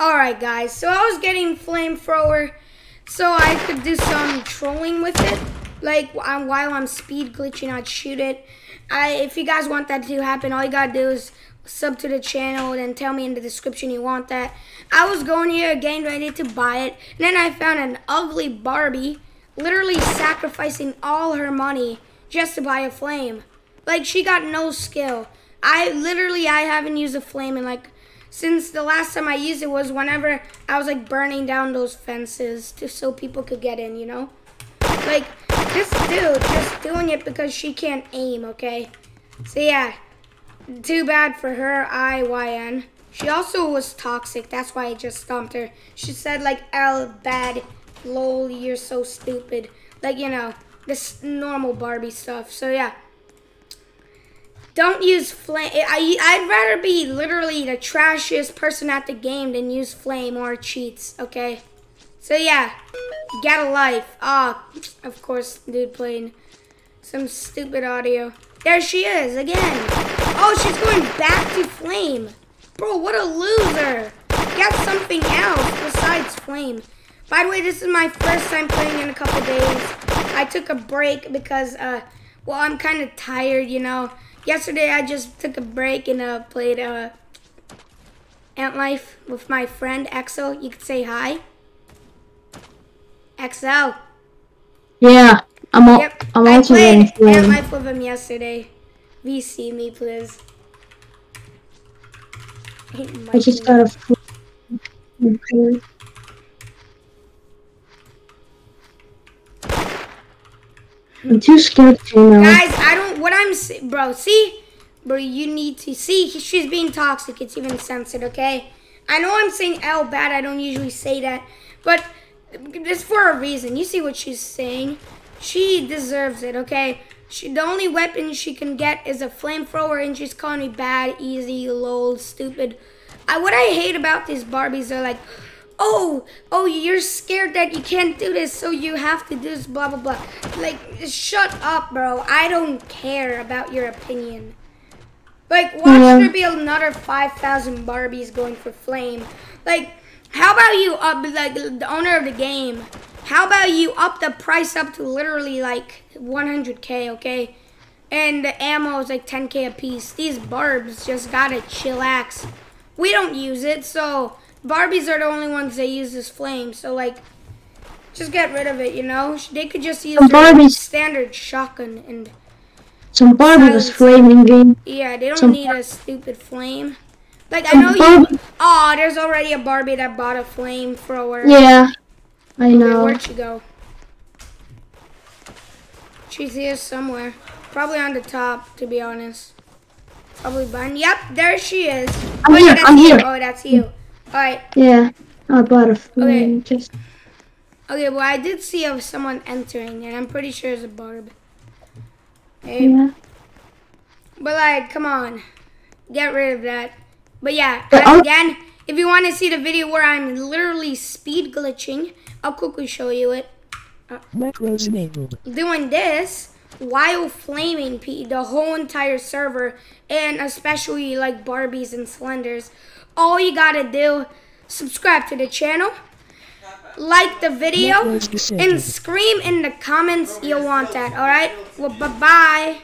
Alright guys, so I was getting flamethrower so I could do some trolling with it. Like um, while I'm speed glitching, I'd shoot it. I, if you guys want that to happen, all you gotta do is sub to the channel and tell me in the description you want that. I was going here again ready to buy it. And then I found an ugly Barbie literally sacrificing all her money just to buy a flame. Like she got no skill. I literally I haven't used a flame in like since the last time I used it was whenever I was like burning down those fences to so people could get in, you know? Like this dude just doing it because she can't aim, okay? So yeah, too bad for her, I-Y-N. She also was toxic, that's why I just stomped her. She said like, L bad, lol, you're so stupid. Like, you know, this normal Barbie stuff. So yeah. Don't use flame. I, I'd rather be literally the trashiest person at the game than use flame or cheats, okay? So yeah, get a life. Ah, oh, of course, dude playing some stupid audio. There she is again. Oh, she's going back to flame. Bro, what a loser. Get something else besides flame. By the way, this is my first time playing in a couple days. I took a break because, uh, well, I'm kind of tired, you know. Yesterday, I just took a break and uh, played uh, Ant Life with my friend Exo. You could say hi. XL. Yeah, I'm all, yep. I'm I played Ant Life with him yesterday. VC me, please. I just got a. I'm too scared to know. Guys. What I'm, bro. See, bro. You need to see. She's being toxic. It's even censored. Okay. I know I'm saying L bad. I don't usually say that, but it's for a reason. You see what she's saying? She deserves it. Okay. She, the only weapon she can get is a flamethrower, and she's calling me bad, easy, lol, stupid. I, what I hate about these Barbies are like, oh, oh, you're scared that you can't do this, so you have to do this, blah, blah, blah. Like, shut up, bro. I don't care about your opinion. Like, watch yeah. there be another 5,000 Barbies going for flame. Like, how about you, up, like, the owner of the game, how about you up the price up to literally, like, 100k, okay? And the ammo is like 10k a piece. These barbs just gotta chillax. We don't use it, so Barbies are the only ones that use this flame. So like, just get rid of it. You know, they could just use Some Barbies standard shotgun and. Some Barbie was flaming game. Yeah, they don't Some need a stupid flame. Like I know you. Oh, there's already a Barbie that bought a flamethrower. Yeah, I know. where'd she go? She's here somewhere. Probably on the top, to be honest. Probably behind. Yep, there she is. I'm oh, here. I'm you. here. Oh, that's you. Alright. Yeah, I bought a flame. Okay. Just... okay, well, I did see of someone entering, and I'm pretty sure it's a barb. Hey. Yeah. But, like, come on. Get rid of that. But, yeah, uh, again, if you want to see the video where I'm literally speed glitching, I'll quickly show you it. Uh, doing this while flaming the whole entire server and especially like Barbies and Slenders. All you gotta do, subscribe to the channel, like the video, and scream in the comments you want that, alright? Well, bye-bye.